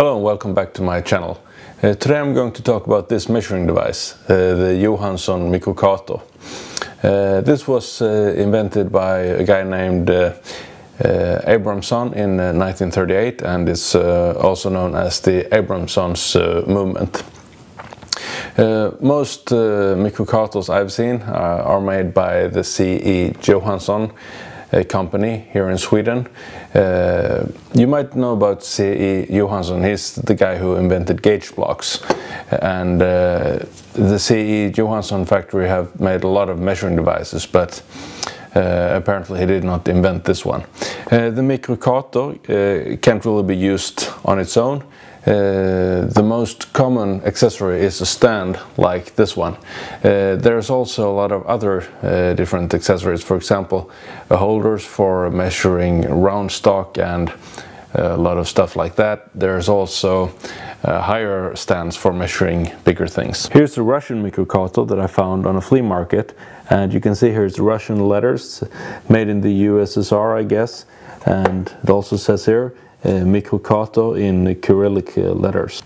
Hello and welcome back to my channel. Uh, today I'm going to talk about this measuring device, uh, the Johansson Mikrokator. Uh, this was uh, invented by a guy named uh, uh, Abramson in 1938 and is also known as the Abramson's movement. most uh, I've seen are made by the C.E. Johansson company here in Sweden. Uh, you might know about C.E. Johansson, he's the guy who invented gauge blocks. And uh, the C.E. Johansson factory have made a lot of measuring devices, but apparently he did not invent this one. Uh, the Mikrokator uh, can't really be used on its own. Uh, the most common accessory is a stand like this one. Uh, there's also a lot of other uh, different accessories, for example, holders for measuring round stock and uh, a lot of stuff like that. There's also uh, higher stands for measuring bigger things. Here's the Russian Mikrokator that I found on a flea market and you can see here's Russian letters made in the USSR I guess and it also says here uh, Mikrokator in Cyrillic uh, letters.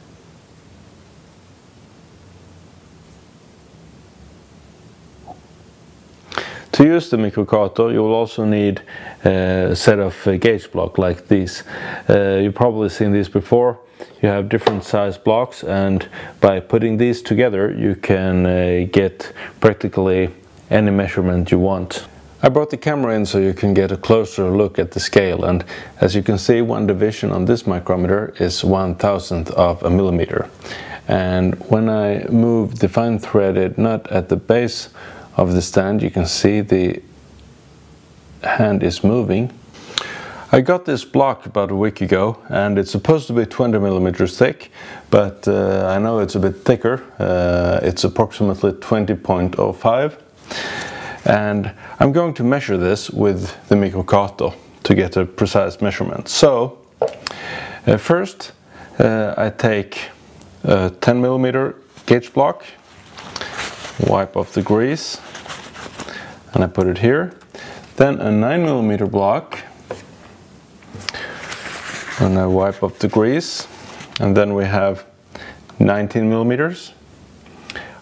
To use the Mikrokator you will also need uh, a set of gauge block like these. You've probably seen these before. You have different size blocks and by putting these together you can get practically any measurement you want. I brought the camera in so you can get a closer look at the scale and as you can see one division on this micrometer is one thousandth of a millimeter and when I move the fine threaded nut at the base of the stand you can see the hand is moving. I got this block about a week ago and it's supposed to be 20 millimeters thick but uh, I know it's a bit thicker. Uh, it's approximately 20.05 and I'm going to measure this with the Mikrokator to get a precise measurement. So uh, first uh, I take a 10 millimeter gauge block, wipe off the grease and I put it here. Then a 9 millimeter block and I wipe off the grease and then we have 19 millimeters.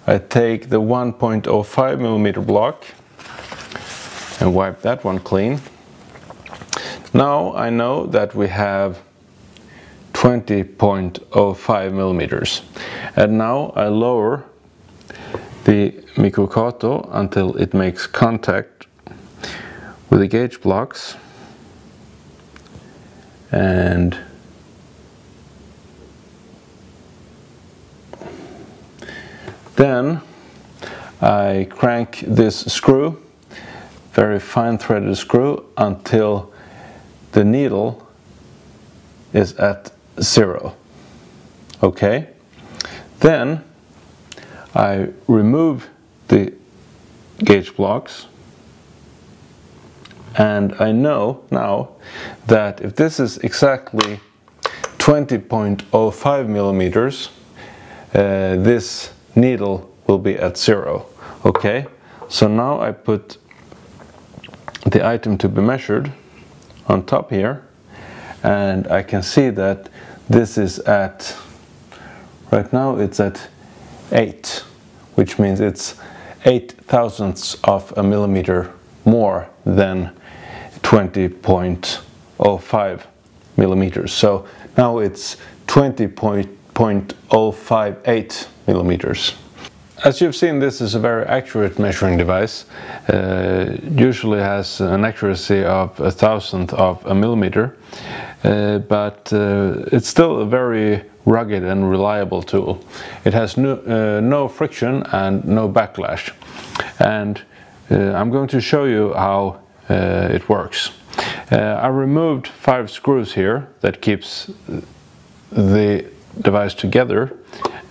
I take the 1.05 millimeter block and wipe that one clean. Now I know that we have 20.05 millimeters and now I lower the Mikrokator until it makes contact with the gauge blocks and then I crank this screw very fine threaded screw until the needle is at zero. Okay? Then I remove the gauge blocks and I know now that if this is exactly 20.05 millimeters uh, this needle will be at zero okay? So now I put the item to be measured on top here and I can see that this is at right now it's at 8 which means it's 8 thousandths of a millimeter more than 20.05 millimeters. So now it's 20.058 millimeters. As you've seen, this is a very accurate measuring device. Uh, usually has an accuracy of a thousandth of a millimeter, uh, but uh, it's still a very rugged and reliable tool. It has no, uh, no friction and no backlash. And uh, I'm going to show you how uh, it works. I removed five screws here that keeps the device together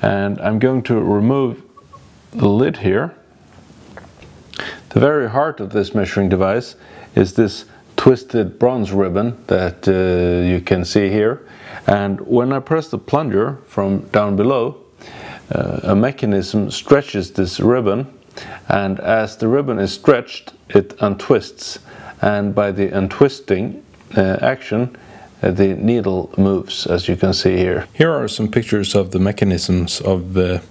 and I'm going to remove the lid here. The very heart of this measuring device is this twisted bronze ribbon that uh, you can see here and when I press the plunger from down below uh, a mechanism stretches this ribbon and as the ribbon is stretched it untwists and by the untwisting uh, action uh, the needle moves as you can see here. Here are some pictures of the mechanisms of the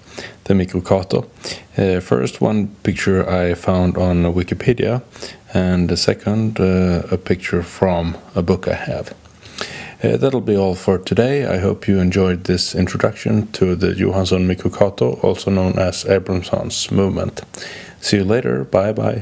Mikrokator. Uh, first one picture I found on Wikipedia and the second uh, a picture from a book I have. Uh, that'll be all for today. I hope you enjoyed this introduction to the Johansson Mikrokator, also known as Abramson's movement. See you later. Bye bye.